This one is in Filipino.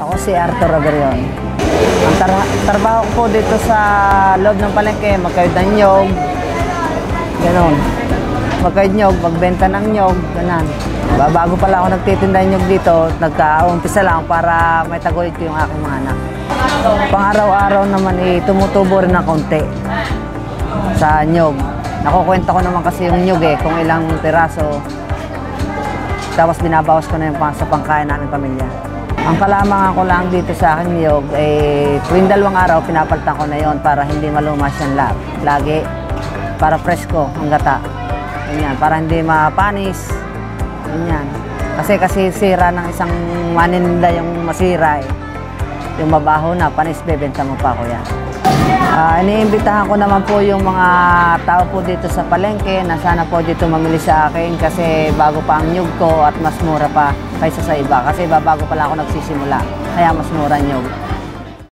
Ako si Arthur Agarion. Ang tar- trabaho ko po dito sa loob ng palengke, magkayod ng nyog. Ganon. Magkayod nyog, magbenta ng nyog, ganon. Ba- Bago pala ako nagtitinda nyog dito, nagka-umpisa lang para may taguyod ko yung aking mga anak. Pang araw-araw naman eh, tumutubo rin ng konti sa nyog. Nakukwenta ko naman kasi yung nyog eh, kung ilang piraso. Tapos binabawas ko na yung pang sa pangkain namin pamilya. Ang kalamangan ko lang dito sa aking niyog, eh, tuwing dalawang araw, pinapalitan ko na yon para hindi malumas yung lab. Lagi, para presko ang gata. Ganyan, para hindi mapanis. Ganyan. Kasi kasi sira ng isang maninda yung masira eh. Yung mabaho na, panis bebenta mo pa ko yan. Ah, iniimbitahan ko naman po yung mga tao po dito sa palengke na sana po dito mamili sa akin kasi bago pa ang nyug ko at mas mura pa kaysa sa iba kasi bago pa lang ako nagsisimula kaya mas mura nyug.